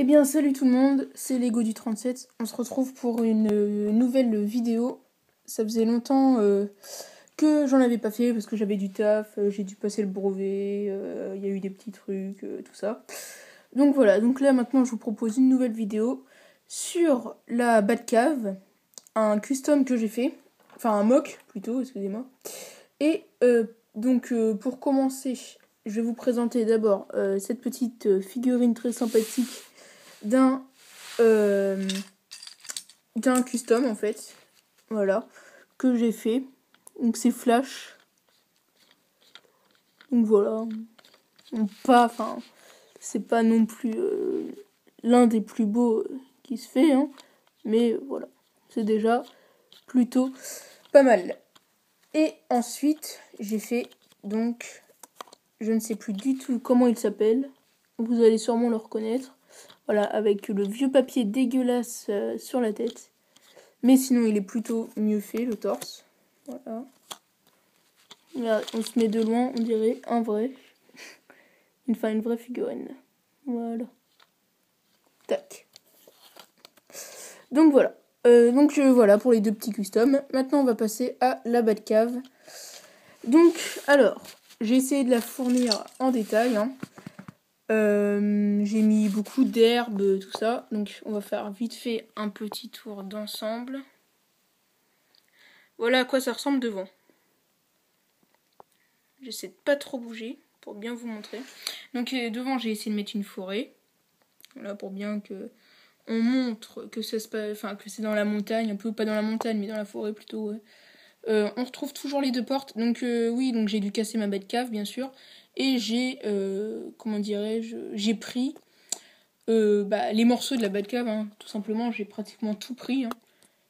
Eh bien salut tout le monde, c'est Lego du 37. On se retrouve pour une euh, nouvelle vidéo. Ça faisait longtemps euh, que j'en avais pas fait parce que j'avais du taf, euh, j'ai dû passer le brevet, il y a eu des petits trucs, tout ça. Donc voilà, donc là maintenant je vous propose une nouvelle vidéo sur la Batcave, un custom que j'ai fait, enfin un mock plutôt, excusez-moi. Et donc pour commencer, je vais vous présenter d'abord cette petite figurine très sympathique d'un euh, d'un custom en fait. Voilà. Que j'ai fait. Donc c'est flash. Donc voilà. Pas c'est pas non plus euh, l'un des plus beaux euh, qui se fait hein, mais voilà. C'est déjà plutôt pas mal. Et ensuite j'ai fait donc je ne sais plus du tout comment il s'appelle. Vous allez sûrement le reconnaître voilà, avec le vieux papier dégueulasse euh, sur la tête. Mais sinon, il est plutôt mieux fait, le torse. Voilà. Là, on se met de loin, on dirait un vrai. Enfin, une vraie figurine. Voilà. Tac. Donc voilà. Euh, donc euh, voilà pour les deux petits customs. Maintenant, on va passer à la Batcave. Donc, alors, j'ai essayé de la fournir en détail. Hein. Euh, j'ai mis beaucoup d'herbes, tout ça. Donc on va faire vite fait un petit tour d'ensemble. Voilà à quoi ça ressemble devant. J'essaie de pas trop bouger pour bien vous montrer. Donc euh, devant j'ai essayé de mettre une forêt. Voilà pour bien que on montre que enfin que c'est dans la montagne, un peu pas dans la montagne mais dans la forêt plutôt. Euh, on retrouve toujours les deux portes. Donc oui, donc j'ai dû casser ma bête cave bien sûr et j'ai, euh, comment dirais-je, j'ai pris euh, bah, les morceaux de la Batcave, hein, tout simplement, j'ai pratiquement tout pris. Hein.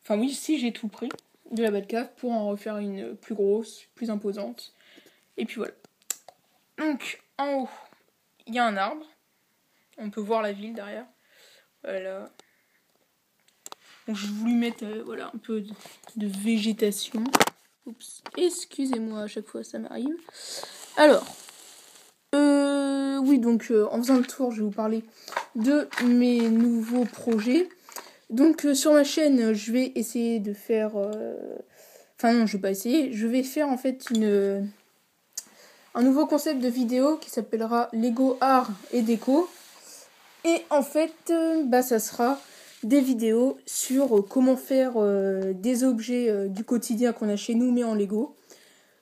Enfin oui, si j'ai tout pris de la Batcave pour en refaire une plus grosse, plus imposante. Et puis voilà. Donc, en haut, il y a un arbre. On peut voir la ville derrière. Voilà. Donc, je voulu mettre euh, voilà, un peu de, de végétation. Oups, excusez-moi, à chaque fois ça m'arrive. Alors, euh, oui, donc euh, en faisant le tour, je vais vous parler de mes nouveaux projets. Donc euh, sur ma chaîne, je vais essayer de faire... Enfin non, je vais pas essayer. Je vais faire en fait une un nouveau concept de vidéo qui s'appellera Lego Art et Déco. Et en fait, bah ça sera des vidéos sur comment faire des objets du quotidien qu'on a chez nous mais en Lego.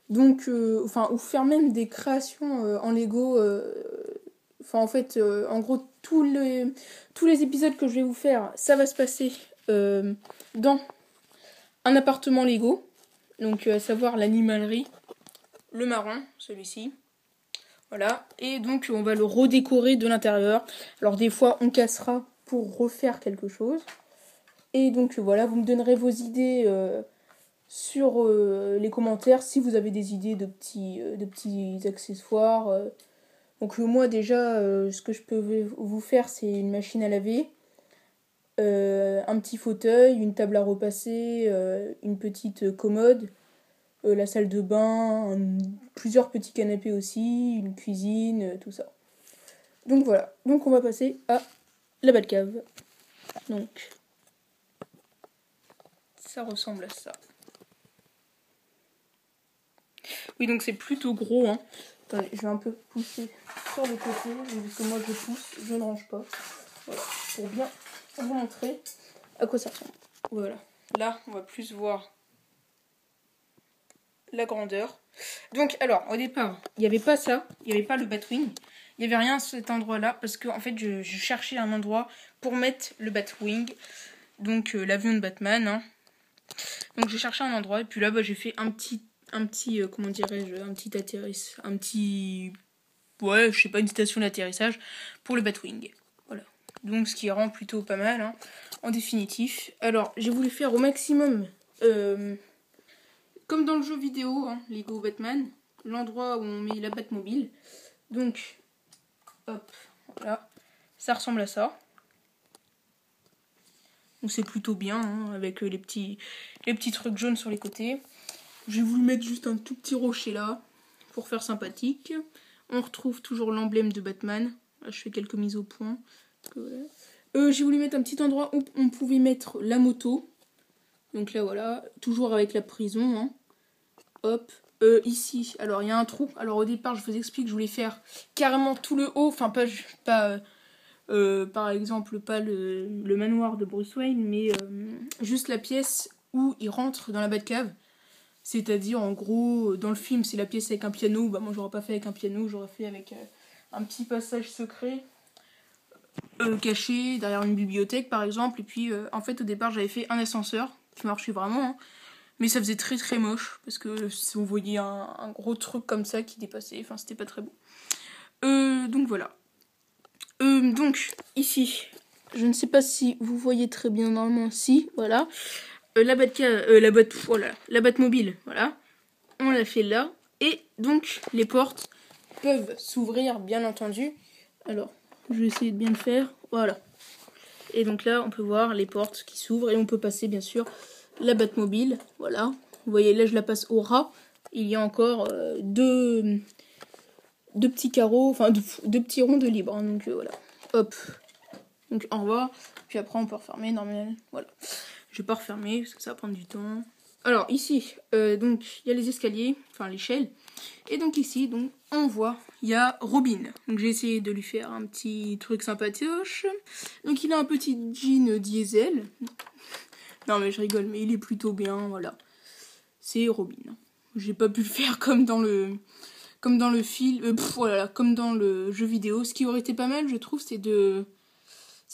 Donc, euh, enfin, ou faire même des créations euh, en Lego. Euh, enfin, en fait, en gros, tous les, tous les épisodes que je vais vous faire, ça va se passer dans un appartement Lego. Donc, à savoir l'animalerie, le marron, celui-ci. Voilà. Et donc, on va le redécorer de l'intérieur. Alors, des fois, on cassera pour refaire quelque chose. Et donc, voilà, vous me donnerez vos idées sur euh, les commentaires si vous avez des idées de petits, euh, de petits accessoires. Euh. Donc moi déjà, ce que je peux vous faire, c'est une machine à laver, un petit fauteuil, une table à repasser, une petite commode, la salle de bain, plusieurs petits canapés aussi, une cuisine, tout ça. Donc voilà, donc on va passer à la cave Donc ça ressemble à ça. Oui, donc c'est plutôt gros. Hein. Attendez, je vais un peu pousser sur le côté. Vu que moi je pousse, je ne range pas. Voilà, pour bien vous montrer à quoi ça ressemble. Voilà. Là, on va plus voir la grandeur. Donc, alors, au départ, il n'y avait pas ça. Il n'y avait pas le Batwing. Il n'y avait rien à cet endroit-là. Parce que, en fait, je, cherchais un endroit pour mettre le Batwing. Donc, euh, l'avion de Batman. Hein. Donc, j'ai cherché un endroit. Et puis là, bah, j'ai fait un petit un petit, euh, comment dirais-je, un petit atterrissage, un petit, ouais, je sais pas, une station d'atterrissage pour le Batwing. Voilà. Donc ce qui rend plutôt pas mal, hein, en définitif. Alors, j'ai voulu faire au maximum, euh, comme dans le jeu vidéo, hein, Lego Batman, l'endroit où on met la Batmobile. Donc, hop, voilà, ça ressemble à ça. Donc c'est plutôt bien, hein, avec les petits, les petits trucs jaunes sur les côtés. Je vais vous mettre juste un tout petit rocher là, pour faire sympathique. On retrouve toujours l'emblème de Batman. Je fais quelques mises au point. Euh, j'ai voulu mettre un petit endroit où on pouvait mettre la moto. Donc là, voilà, toujours avec la prison. Hein. Hop. Euh, ici, alors il y a un trou. Alors au départ, je vous explique, je voulais faire carrément tout le haut. Enfin, pas, pas euh, par exemple, pas le, manoir de Bruce Wayne, mais juste la pièce où il rentre dans la Batcave. C'est-à-dire, en gros, dans le film, c'est la pièce avec un piano. Bah, moi, j'aurais pas fait avec un piano, j'aurais fait avec un petit passage secret euh, caché derrière une bibliothèque par exemple. Et puis euh, en fait au départ j'avais fait un ascenseur qui marchait vraiment. Hein. mais ça faisait très très moche parce que si on voyait un, gros truc comme ça qui dépassait, enfin c'était pas très beau. Euh, donc voilà. donc ici, je ne sais pas si vous voyez très bien normalement, si, voilà. La batte, la batte, voilà, la batte mobile, voilà. On l'a fait là. Et donc les portes peuvent s'ouvrir bien entendu. Alors je vais essayer de bien le faire. Voilà. Et donc là, on peut voir les portes qui s'ouvrent et on peut passer bien sûr la Batmobile. Voilà. Vous voyez, là, je la passe au ras. Il y a encore euh, deux, petits carreaux, enfin deux, petits ronds de libre. Hein. donc euh, voilà. Hop. Donc en revoir. Puis après, on peut refermer normal. Voilà. Je vais pas refermer parce que ça va prendre du temps. Alors ici, euh, donc il y a les escaliers, enfin l'échelle. Et donc ici, donc on voit, il y a Robin. Donc j'ai essayé de lui faire un petit truc sympatoche. Donc il a un petit jean diesel. Non mais je rigole, mais il est plutôt bien, voilà. C'est Robin. J'ai pas pu le faire comme dans le comme dans le film, euh, voilà, comme dans le jeu vidéo. Ce qui aurait été pas mal, je trouve, c'est de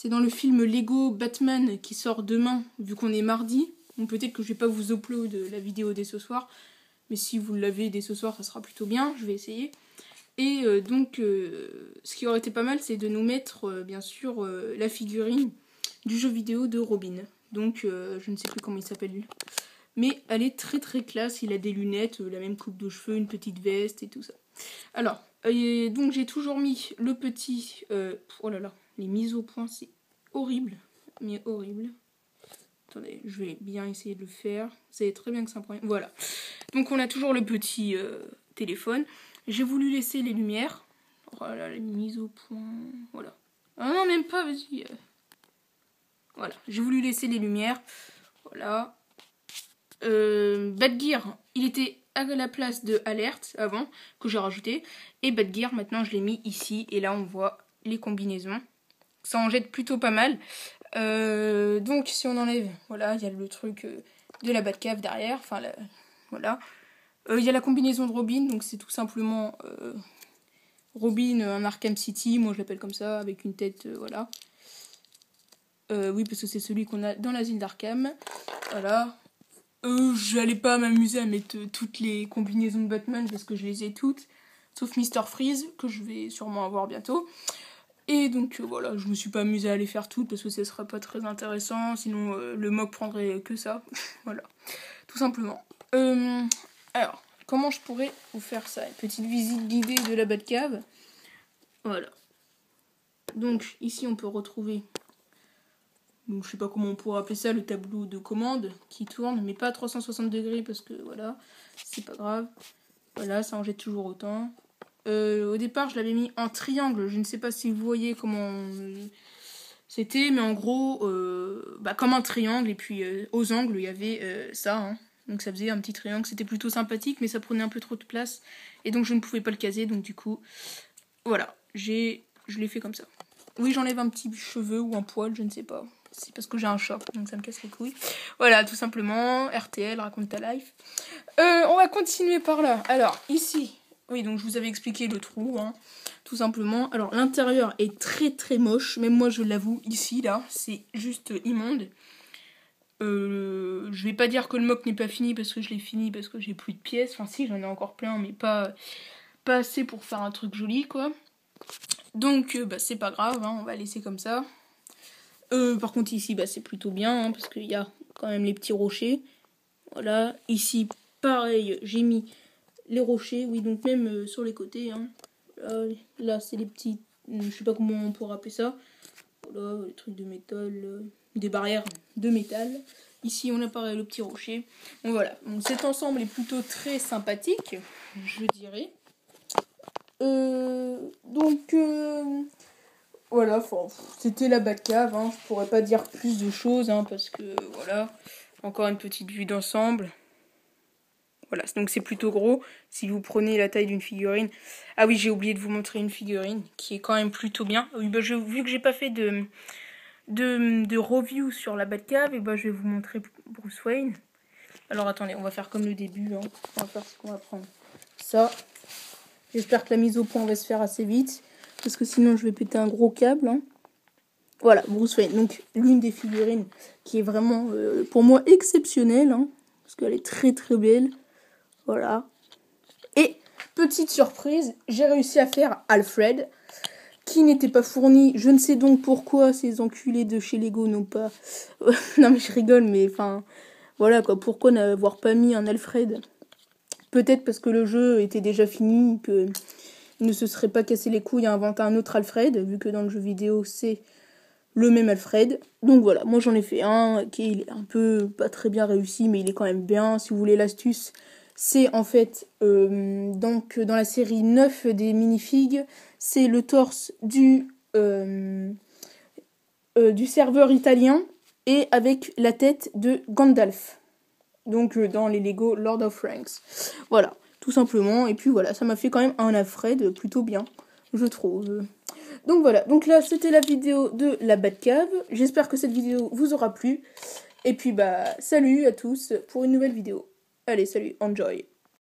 c'est dans le film Lego Batman qui sort demain, vu qu'on est mardi peut-être que je vais pas vous upload la vidéo dès ce soir, mais si vous l'avez dès ce soir, ça sera plutôt bien, je vais essayer. Et euh, donc, euh, ce qui aurait été pas mal, c'est de nous mettre, euh, bien sûr, la figurine du jeu vidéo de Robin. Donc, je ne sais plus comment il s'appelle. Mais elle est très très classe, il a des lunettes, la même coupe de cheveux, une petite veste et tout ça. Alors, donc j'ai toujours mis le petit... oh là là, les mises au point, c'est horrible, mais horrible. Attendez, je vais bien essayer de le faire. Vous savez très bien que c'est un problème. Voilà. Donc on a toujours le petit euh, téléphone. J'ai voulu laisser les lumières. Voilà, les mises au point. Voilà. Ah non, même pas, vas-y. Euh. Voilà, j'ai voulu laisser les lumières. Voilà. Euh, Bad Gear, il était à la place de Alerte avant, que j'ai rajouté. Et Bad Gear, maintenant je l'ai mis ici. Et là on voit les combinaisons. Ça en jette plutôt pas mal. Euh, donc si on enlève, voilà, il y a le truc euh, de la Batcave derrière, enfin voilà. Euh, il y a la combinaison de Robin, donc c'est tout simplement Robin, un Arkham City, moi je l'appelle comme ça, avec une tête, voilà. oui, parce que c'est celui qu'on a dans l'asile d'Arkham. Voilà. je n'allais pas m'amuser à mettre toutes les combinaisons de Batman parce que je les ai toutes, sauf Mister Freeze, que je vais sûrement avoir bientôt. Et donc euh, voilà, je me suis pas amusée à les faire toutes parce que ce serait pas très intéressant, sinon euh, le mock prendrait que ça. voilà, tout simplement. Euh, alors, comment je pourrais vous faire ça? Petite visite guidée de la Batcave? Voilà. Donc ici on peut retrouver, je sais pas comment on pourrait appeler ça, le tableau de commande qui tourne, mais pas à 360 degrés parce que voilà, c'est pas grave. Voilà, ça en jette toujours autant. Euh, au départ, je l'avais mis en triangle. Je ne sais pas si vous voyez comment c'était, mais en gros, euh, bah, comme un triangle. Et puis euh, aux angles, il y avait ça. Hein. Donc ça faisait un petit triangle. C'était plutôt sympathique, mais ça prenait un peu trop de place. Et donc je ne pouvais pas le caser. Donc du coup, voilà, j'ai, je l'ai fait comme ça. Oui, j'enlève un petit cheveu ou un poil, je ne sais pas. C'est parce que j'ai un chat, donc ça me casse les couilles. Voilà, tout simplement. RTL, raconte ta life. on va continuer par là. Alors, ici, oui, donc je vous avais expliqué le trou, hein, tout simplement. Alors l'intérieur est très très moche, même moi je l'avoue, ici, là, c'est juste immonde. Euh, je vais pas dire que le mock n'est pas fini parce que je l'ai fini parce que j'ai plus de pièces. Enfin si, j'en ai encore plein, mais pas, pas assez pour faire un truc joli, quoi. Donc euh, bah, c'est pas grave, hein, on va laisser comme ça. Euh, par contre ici, bah, c'est plutôt bien, hein, parce qu'il y a quand même les petits rochers. Voilà, ici, pareil, j'ai mis les rochers, oui, donc même euh, sur les côtés. Hein. Là, c'est les petits, je sais pas comment on pourrait appeler ça. Voilà, les trucs de métal, euh, des barrières de métal. Ici, on a pareil le petit rocher. Voilà, donc cet ensemble est plutôt très sympathique, je dirais. Euh, donc voilà, c'était la Batcave, hein. je pourrais pas dire plus de choses, hein, parce que voilà, encore une petite vue d'ensemble. Voilà, donc c'est plutôt gros. Si vous prenez la taille d'une figurine. Ah oui, j'ai oublié de vous montrer une figurine qui est quand même plutôt bien. Oui, bah, je, vu que j'ai pas fait de, review sur la Batcave, et bah, je vais vous montrer Bruce Wayne. Alors attendez, on va faire comme le début. Hein. On va faire ce qu'on va prendre. Ça. J'espère que la mise au point va se faire assez vite. Parce que sinon je vais péter un gros câble. Hein. Voilà, Bruce Wayne. Donc l'une des figurines qui est vraiment euh, pour moi exceptionnelle. Hein, parce qu'elle est très très belle. Voilà. Et petite surprise, j'ai réussi à faire Alfred, qui n'était pas fourni. Je ne sais donc pourquoi ces enculés de chez Lego n'ont pas. non mais je rigole, mais enfin voilà quoi. Pourquoi n'avoir pas mis un Alfred? Peut-être parce que le jeu était déjà fini, que ne se serait pas cassé les couilles à inventer un autre Alfred, vu que dans le jeu vidéo c'est le même Alfred. Donc voilà, moi j'en ai fait un qui est un peu pas très bien réussi, mais il est quand même bien. Si vous voulez l'astuce, c'est en fait euh, donc dans la série 9 des minifigs, c'est le torse du, euh, euh, du serveur italien et avec la tête de Gandalf. Donc dans les Lego Lord of Ranks. Voilà, tout simplement. Et puis voilà, ça m'a fait quand même un Alfred plutôt bien, je trouve. Donc voilà, donc là c'était la vidéo de la Batcave. J'espère que cette vidéo vous aura plu. Et puis bah salut à tous pour une nouvelle vidéo. Allez, salut, enjoy.